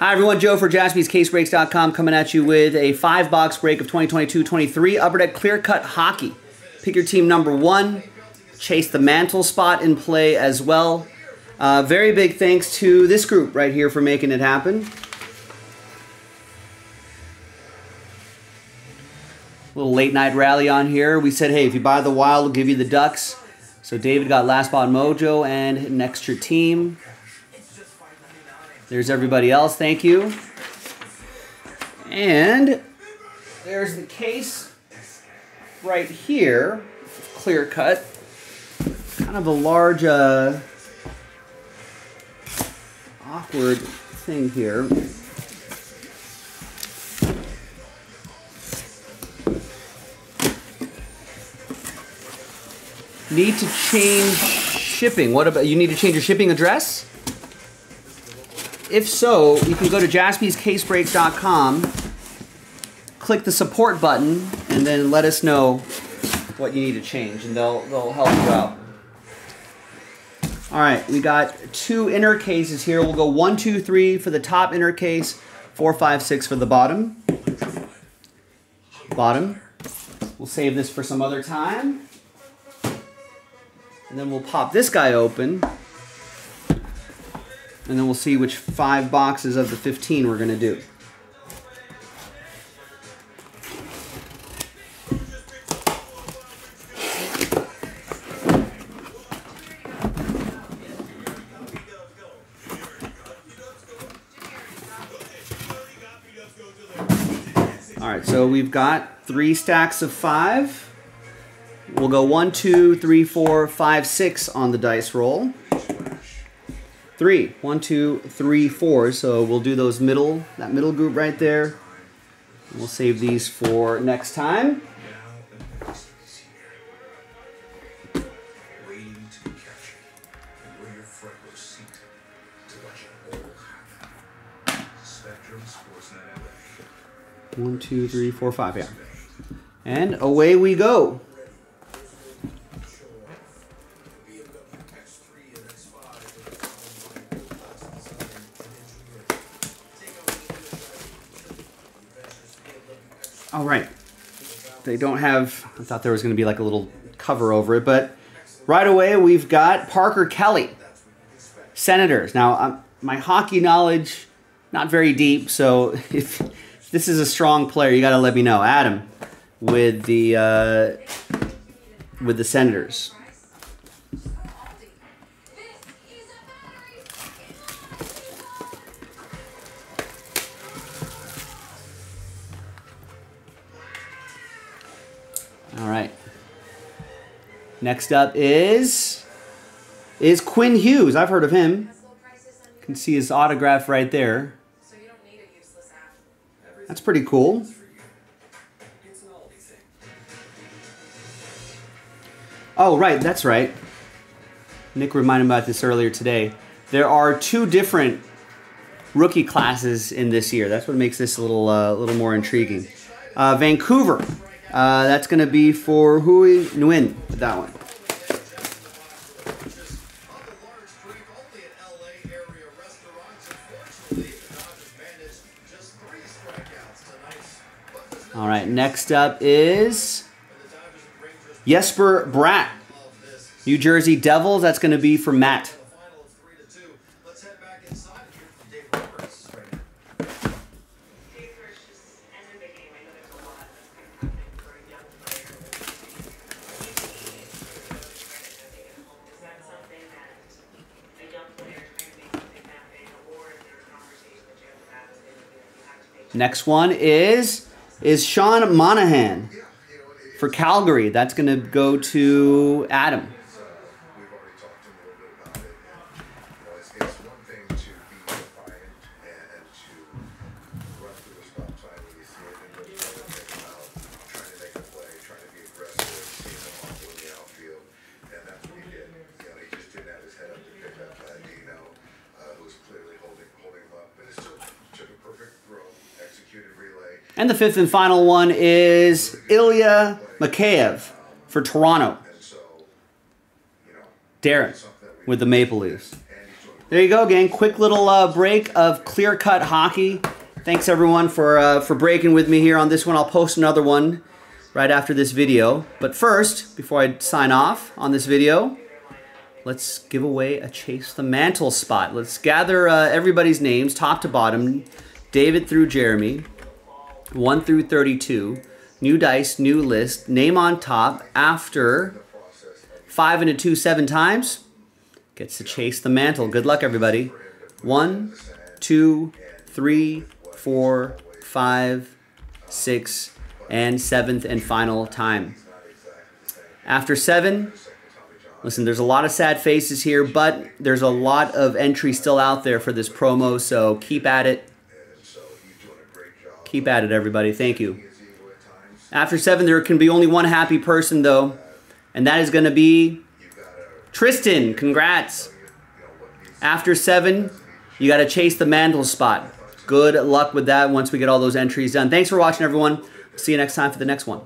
Hi, everyone. Joe for jaspyscasebreaks.com coming at you with a five box break of 2022-23 Upper Deck Clear Cut Hockey. Pick your team number one. Chase the mantle spot in play as well. Uh, very big thanks to this group right here for making it happen. A Little late night rally on here. We said, hey, if you buy the wild, we'll give you the ducks. So David got last spot mojo and next your team. There's everybody else. Thank you. And there's the case right here. Clear cut. Kind of a large, uh, awkward thing here. Need to change shipping. What about you need to change your shipping address? If so, you can go to jaspyscasebreaks.com, click the support button, and then let us know what you need to change, and they'll they'll help you out. All right, we got two inner cases here. We'll go one, two, three for the top inner case, four, five, six for the bottom. Bottom. We'll save this for some other time. And then we'll pop this guy open. And then we'll see which five boxes of the 15 we're going to do. All right, so we've got three stacks of five. We'll go one, two, three, four, five, six on the dice roll. Three. One, two, three, four. So we'll do those middle, that middle group right there. We'll save these for next time. One, two, three, four, five, yeah. And away we go. All right. They don't have, I thought there was going to be like a little cover over it, but right away we've got Parker Kelly, Senators. Now, um, my hockey knowledge, not very deep, so if this is a strong player, you got to let me know. Adam, with the, uh, with the Senators. All right. Next up is is Quinn Hughes. I've heard of him. You can see his autograph right there. That's pretty cool. Oh, right, that's right. Nick reminded me about this earlier today. There are two different rookie classes in this year. That's what makes this a little, uh, little more intriguing. Uh, Vancouver. Uh, that's going to be for Hui Nguyen that one. All right, next up is Jesper Bratt, New Jersey Devils. That's going to be for Matt. Next one is is Sean Monahan for Calgary. That's going to go to Adam. And the fifth and final one is Ilya Mikheyev for Toronto. Darren with the Maple Leafs. There you go, gang. Quick little uh, break of clear cut hockey. Thanks everyone for uh, for breaking with me here on this one. I'll post another one right after this video. But first, before I sign off on this video, let's give away a Chase the Mantle spot. Let's gather uh, everybody's names, top to bottom, David through Jeremy, 1 through 32, new dice, new list, name on top, after 5 and a 2 seven times, gets to chase the mantle. Good luck, everybody. One, two, three, four, five, six, and seventh and final time. After seven, listen, there's a lot of sad faces here, but there's a lot of entries still out there for this promo, so keep at it. Keep at it, everybody. Thank you. After seven, there can be only one happy person, though, and that is going to be Tristan. Congrats. After seven, you got to chase the mantle spot. Good luck with that once we get all those entries done. Thanks for watching, everyone. See you next time for the next one.